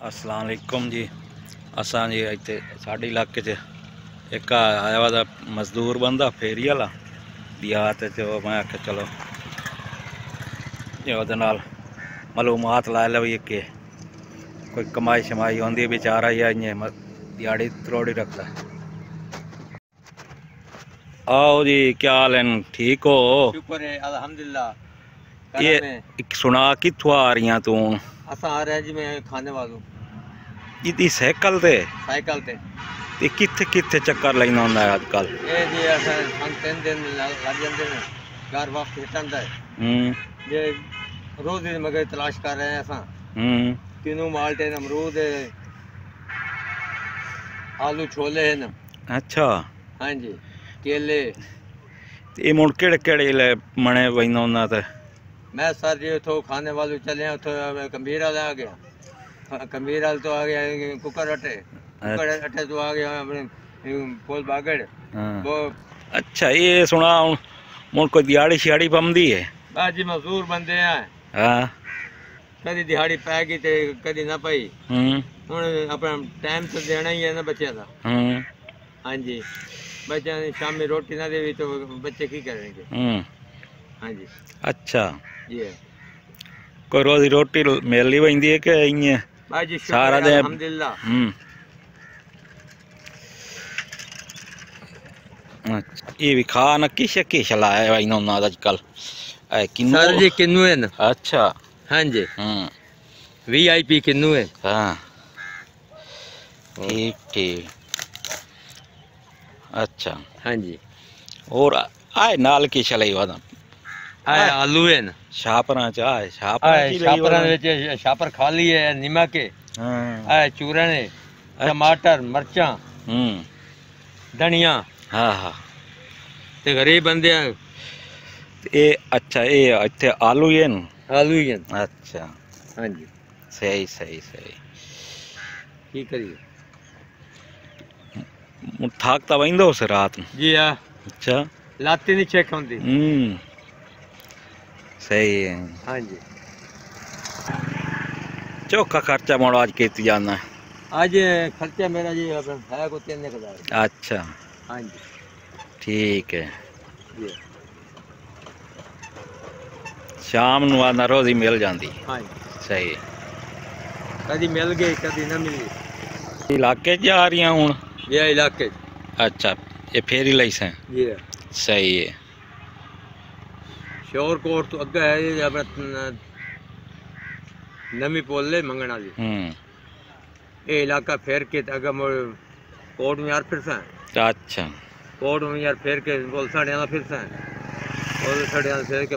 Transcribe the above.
असलकुम जी। असांजे हिते साढे इलाइक़े जे आया हुआ मज़दूर बंदा, फेरी वाला ॿिया त चयो चलो ओह्दे नाल मलूमात लाई लैओ कि कोई कमाई शमाई औंदी बेचारा या इ'यां ध्याड़ी त्रोड़ी रखता आओ जी, क्या हाल ठीक हो? शुक्र है, अल्हम्दुलिल्लाह। ये करम है एक सुना कित्थों आ रही तू असा आ रहे हैं जी मैं खाने वालों इदी साइकिल ते साइकिल पे ते कित्थे कित्थे चक्कर लेना होंदा है अजकल ये जी असा हम तीन दिन ल- लग जाते हैं घर वापस रिटर्न है हम्म ये रोज ही मगर तलाश कर रहे हैं असा हम्म किनू माल्टे न अमरूद है आलू छोले है न अच्छा हाँ जी केले ते ਇਹ ਮੁੜ ਕਿਹੜੇ ਕਿਹੜੇ ਲੈ ਮਣੇ ਵੈਨਾ ਉਹਨਾਂ ਤੇ मैं सर ये तो खाने वाले चले तो कम्बीर वाला आ गया। कम्बीर वाल तो आ गया कुकर अटे कुकर अच्छा। अटे तो आ गया अपने पोल बागड़। हाँ। वो अच्छा ये सुना मुन कोई दिहाड़ी शिहाड़ी पमदी है? बाजी मजदूर बंदे हैं। हाँ। कभी दिहाड़ी पै गई तो कभी ना पाई। हूँ हम्म। अपना टाइम तो देना ही है ना बच्चे का हम्म। हाँ जी। बच्चे शामी रोटी ना देवी तो बच्चे की करेंगे? हम्म। हाँ जी। अच्छा। कोई रोजी रोटी मेली वेंदी है सारा दिन हम्म। अच्छा, ये भी खाना किश किश लाया भाई ना आजकल। सर जी किन्नू है ना? अच्छा। हाँ जी। हम्म। वीआईपी किन्नू है। हाँ। ठीक ठीक। अच्छा। हाँ जी। और आए नाल की चलाई वादा ਆਏ ਆਲੂ ਹਨ ਛਾਪਰਾਂ ਚ ਆਏ ਛਾਪਰਾਂ ਕੀ ਲਈ ਛਾਪਰਾਂ ਵਿੱਚ ਛਾਪਰ ਖਾਲੀ ਹੈ ਨਿਮਕੇ। ਹਾਂ। ਆਏ ਚੂਰਨ ਨੇ ਟਮਾਟਰ ਮਿਰਚਾਂ ਹੂੰ। ਧਨੀਆ। ਹਾਂ ਹਾਂ। ਤੇ ਗਰੀਬ ਬੰਦੇ ਆ। ਇਹ ਅੱਛਾ ਇਹ ਇੱਥੇ ਆਲੂ ਹਨ ਆਲੂ ਹਨ। ਅੱਛਾ। ਹਾਂਜੀ। ਸਹੀ ਸਹੀ ਸਹੀ। ਕੀ ਕਰੀਏ? ਮੁਠਾਕ ਤਾਂ ਵੈਂਦੋ ਉਸ ਰਾਤ ਨੂੰ। ਜੀ ਆ ਅੱਛਾ। ਲਾਤੀ ਨਹੀਂ ਚੈੱਕ ਹੁੰਦੀ। ਹੂੰ। सही है ਹਾਂਜੀ चौखा खर्चा मोड़ो आज केती जाना है ਅੱਜ ਖਰਚਾ ਮੇਰਾ ਜੀ ਆਪਣਾ ਹੈ ਕੋ 3000 अच्छा ਹਾਂਜੀ ठीक है ਜੀ ਸ਼ਾਮ ਨੂੰ ਆਨਾ ਰੋਜ਼ ਹੀ ਮਿਲ ਜਾਂਦੀ ਹਾਂਜੀ ਸਹੀ ਕਦੀ ਮਿਲ ਗਈ ਕਦੀ ਨਾ ਮਿਲੀ ਇਲਾਕੇ 'ਚ ਆ ਰਹੀਆਂ ਹੁਣ ਇਹ ਇਲਾਕੇ 'ਚ। ਅੱਛਾ ਇਹ ਫੇਰੀ ਲਈ ਸੈਂ ਜੀ ਸਹੀ ਹੈ ਸ਼ੋਰ ਕੋਟ ਤੋਂ ਅੱਗੇ ਹੈ ਇਹ ਆਪਣਾ ਨਵੀਂ ਪੋਲੇ ਮੰਗਣ ਵਾਲੀ ਹੂੰ ਇਹ ਇਲਾਕਾ ਫੇਰ ਕੇ ਤੇ ਅੱਗੇ ਮੁੜ ਕੋਟ ਨੂੰ ਯਾਰ ਫਿਰ ਸਾਂ ਅੱਛਾ ਕੋਟ ਨੂੰ ਯਾਰ ਫੇਰ ਕੇ ਬੋਲ ਸਾਡੇ ਨਾਲ ਫਿਰ ਸਾਂ ਉਹ ਸਾਡੇ ਨਾਲ ਫੇਰ ਕੇ